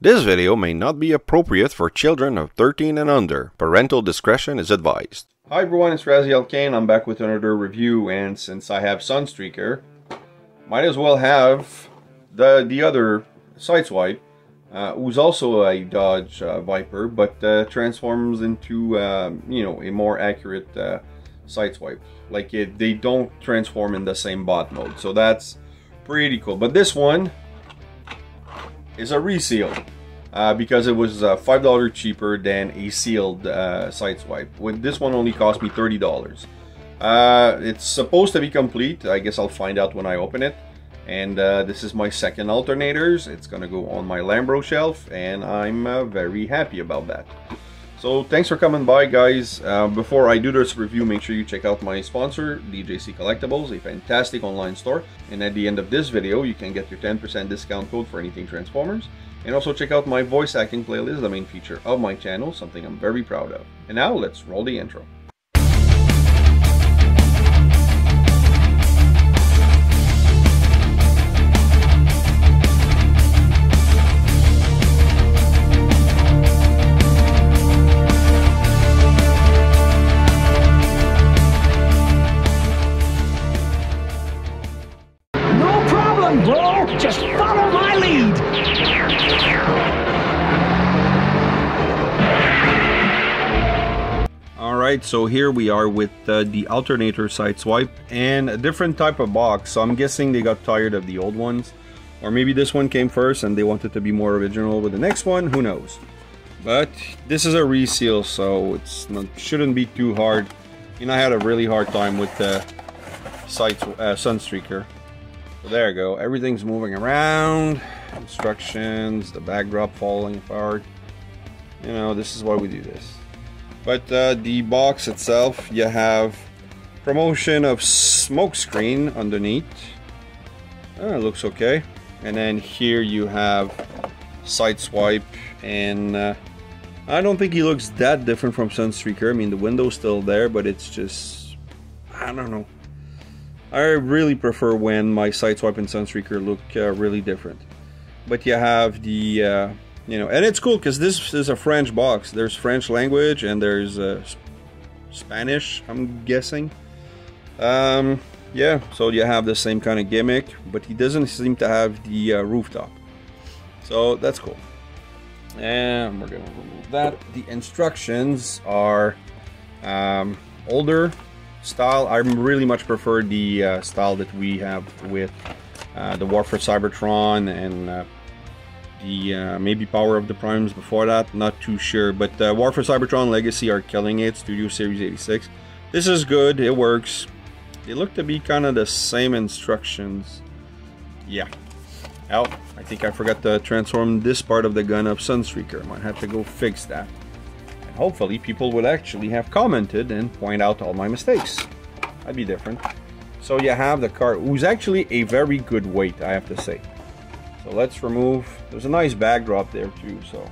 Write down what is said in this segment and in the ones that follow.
This video may not be appropriate for children of 13 and under. Parental discretion is advised. Hi everyone, it's Razyel Kayne. I'm back with another review and since I have Sunstreaker, might as well have the the other Sideswipe, uh, who's also a Dodge uh, Viper, but uh, transforms into, um, you know, a more accurate uh, Sideswipe. Like, it, they don't transform in the same bot mode, so that's pretty cool. But this one is a reseal. Uh, because it was uh, $5 cheaper than a sealed uh, Sideswipe. When this one only cost me $30. Uh, it's supposed to be complete. I guess I'll find out when I open it. And uh, this is my second alternators. It's gonna go on my Lambro shelf and I'm uh, very happy about that. So thanks for coming by guys. Uh, before I do this review, make sure you check out my sponsor, DJC Collectibles, a fantastic online store. And at the end of this video, you can get your 10% discount code for anything Transformers. And also check out my voice acting playlist, the main feature of my channel, something I'm very proud of. And now let's roll the intro. Alright, so here we are with uh, the alternator Sideswipe and a different type of box. So I'm guessing they got tired of the old ones. Or maybe this one came first and they wanted to be more original with the next one, who knows. But this is a reseal, so it's not, shouldn't be too hard. You know, I had a really hard time with the Sides, uh, Sunstreaker. So there you go, everything's moving around. Instructions, the backdrop falling apart. You know, this is why we do this. But uh, the box itself, you have promotion of smokescreen underneath. It looks okay. And then here you have Sideswipe, and uh, I don't think he looks that different from Sunstreaker. I mean, the window's still there, but it's just I don't know. I really prefer when my Sideswipe and Sunstreaker look uh, really different. But you have the uh, you know and it's cool because this is a french box. There's french language and there's uh, Sp- spanish i'm guessing. Um yeah so you have the same kind of gimmick but he doesn't seem to have the uh, rooftop. So that's cool. And we're gonna remove that. The instructions are um, older style. I really much prefer the uh, style that we have with uh, the war for cybertron and uh, the uh, maybe Power of the Primes before that, not too sure. But uh, War for Cybertron Legacy are killing it, Studio Series 86. This is good, it works. They look to be kind of the same instructions. Yeah. Oh, I think I forgot to transform this part of the gun of Sunstreaker. Might have to go fix that. And hopefully people will actually have commented and point out all my mistakes. That'd be different. So you have the car, who's actually a very good weight, I have to say. So let's remove, there's a nice backdrop there too, so.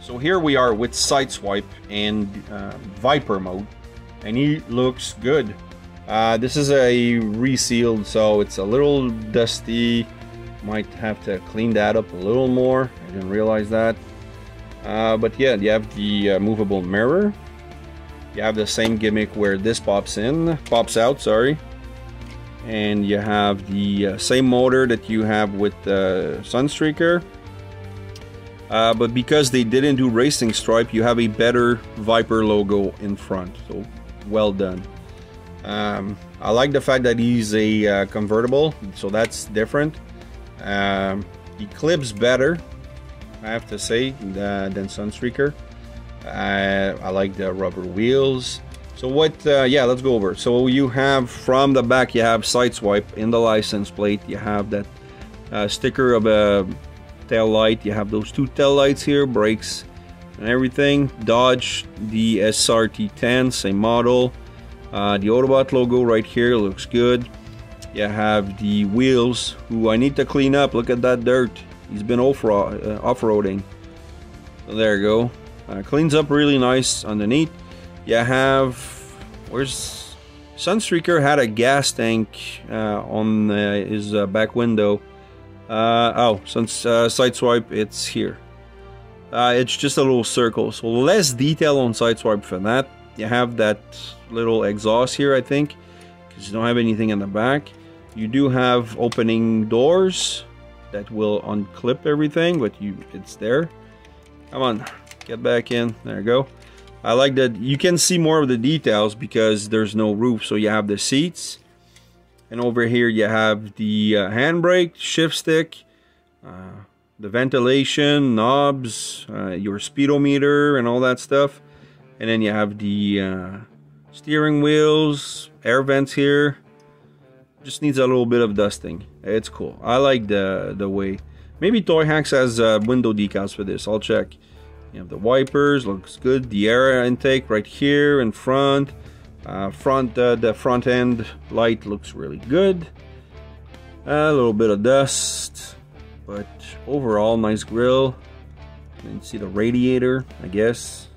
So here we are with Sideswipe and uh, Viper mode, and he looks good. Uh, this is a resealed, so it's a little dusty. Might have to clean that up a little more. I didn't realize that. Uh, but yeah, you have the uh, movable mirror. You have the same gimmick where this pops in, pops out, sorry and you have the uh, same motor that you have with the Sunstreaker. Uh, but because they didn't do racing stripe, you have a better Viper logo in front. So well done. Um, I like the fact that he's a uh, convertible, so that's different. Um, he clips better, I have to say, uh, than Sunstreaker. Uh, I like the rubber wheels. So what, uh, yeah, let's go over. So you have, from the back, you have Sideswipe in the license plate. You have that uh, sticker of a tail light. You have those two tail lights here, brakes and everything. Dodge, the SRT10, same model. Uh, the Autobot logo right here looks good. You have the wheels, who I need to clean up. Look at that dirt. He's been uh, off-roading. So there you go. Uh, cleans up really nice underneath. You have where's Sunstreaker had a gas tank uh, on uh, his uh, back window. Uh, oh, since uh, Sideswipe, it's here. Uh, it's just a little circle, so less detail on Sideswipe for that. You have that little exhaust here, I think, because you don't have anything in the back. You do have opening doors that will unclip everything, but you it's there. Come on, get back in. There you go. I like that you can see more of the details because there's no roof. So you have the seats. And over here you have the uh, handbrake, shift stick, uh, the ventilation, knobs, uh, your speedometer and all that stuff. And then you have the uh, steering wheels, air vents here. Just needs a little bit of dusting. It's cool. I like the, the way. Maybe Toy Hacks has uh, window decals for this. I'll check. You have the wipers, looks good. The air intake right here in front. Uh, front, uh, the front end light looks really good. A little bit of dust, but overall nice grill. You can see the radiator, I guess.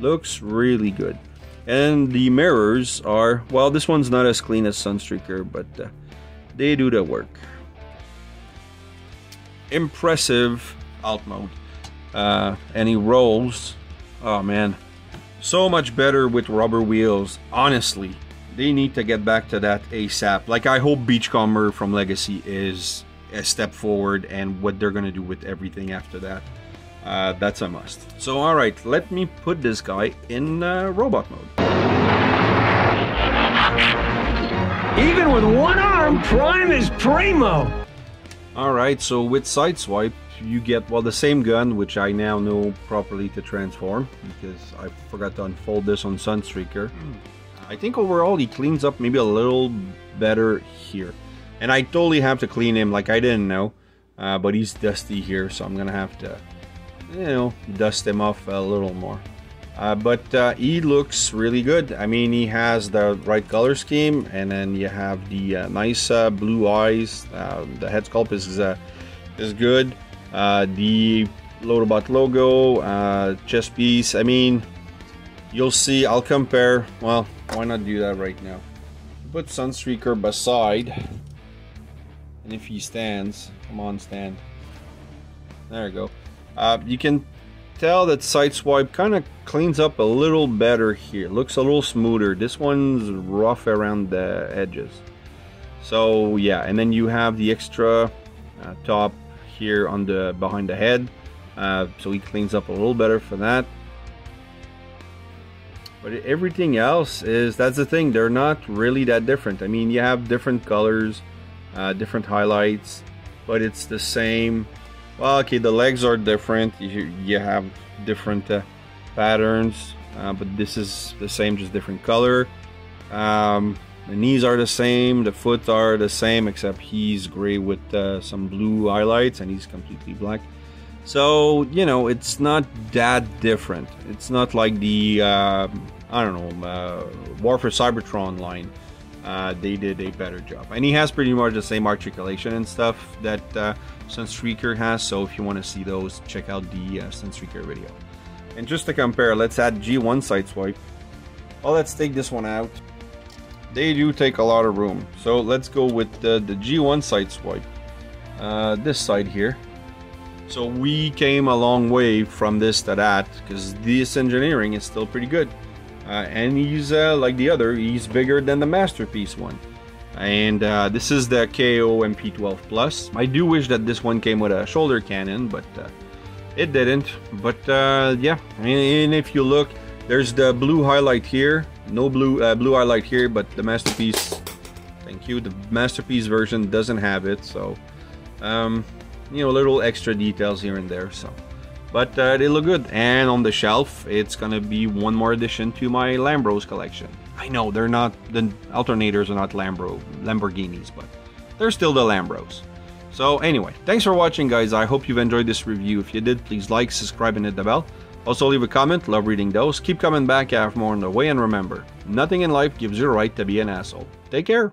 Looks really good. And the mirrors are, well, this one's not as clean as Sunstreaker, but uh, they do the work. Impressive alt mode uh, and he rolls. Oh man, so much better with rubber wheels. Honestly, they need to get back to that ASAP. Like I hope Beachcomber from Legacy is a step forward and what they're gonna do with everything after that. Uh, that's a must. So all right, let me put this guy in uh, robot mode. Even with one arm, Prime is primo. All right, so with Sideswipe, you get, well, the same gun, which I now know properly to transform, because I forgot to unfold this on Sunstreaker. I think overall he cleans up maybe a little better here. And I totally have to clean him like I didn't know, uh, but he's dusty here, so I'm gonna have to, you know, dust him off a little more. Uh, but uh, he looks really good. I mean, he has the right color scheme, and then you have the uh, nice uh, blue eyes. Uh, the head sculpt is uh, is good. Uh, the Autobot logo, chest piece. I mean, you'll see. I'll compare. Well, why not do that right now? Put Sunstreaker beside, and if he stands, come on, stand. There you go. You can tell that Sideswipe kind of cleans up a little better here. Looks a little smoother. This one's rough around the edges. So yeah, and then you have the extra uh, top here on the behind the head. Uh, so he cleans up a little better for that. But everything else is that's the thing. They're not really that different. I mean, you have different colors, uh, different highlights, but it's the same. Well, okay, the legs are different. You, you have different uh, patterns, uh, but this is the same, just different color. Um, the knees are the same, the foot are the same, except he's gray with uh, some blue highlights, and he's completely black. So you know, it's not that different. It's not like the uh, I don't know uh, War for Cybertron line. Uh, they did a better job, and he has pretty much the same articulation and stuff that uh, Sunstreaker has. So if you want to see those, check out the uh, Sunstreaker video. And just to compare, let's add G1 Sideswipe. Well, let's take this one out. They do take a lot of room. So let's go with the, the G1 Sideswipe. Uh, this side here. So we came a long way from this to that because this engineering is still pretty good. Uh, and he's uh, like the other, he's bigger than the Masterpiece one. And uh, this is the KO MP12 Plus. I do wish that this one came with a shoulder cannon, but it didn't. But yeah, and if you look, there's the blue highlight here. No blue uh, blue highlight here, but the Masterpiece, thank you, the Masterpiece version doesn't have it. So, um, you know, a little extra details here and there. So, but uh, they look good. And on the shelf, it's gonna be one more addition to my Lambros collection. I know they're not the alternators are not Lambro Lamborghinis, but they're still the Lambros. So anyway, thanks for watching, guys. I hope you've enjoyed this review. If you did, please like, subscribe, and hit the bell. Also, leave a comment. Love reading those. Keep coming back. I have more on the way. And remember, nothing in life gives you right to be an asshole. Take care.